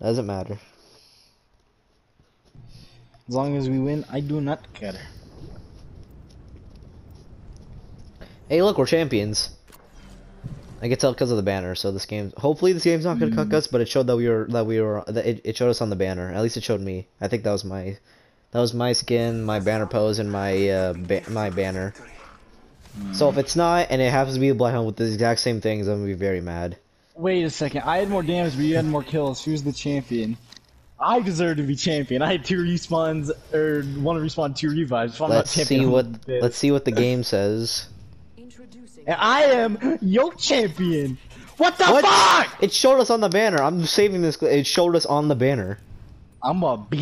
Doesn't matter. As long as we win, I do not care. Hey, look, we're champions. I can tell because of the banner. So this game, hopefully, this game's not gonna cuck us, but it showed that we were that we were that it, it showed us on the banner. At least it showed me. I think that was my that was my skin, my banner pose, and my uh, ba my banner. So if it's not, and it happens to be a Bloodhound with the exact same things, I'm gonna be very mad. Wait a second. I had more damage, but you had more kills. Who's the champion? I deserve to be champion. I had two respawns, or one respawn, two revives. So I'm Let's not champion see what let's see what the game says. Introducing And I am your champion. What the What? fuck? It showed us on the banner. I'm saving this. It showed us on the banner. I'm a beat.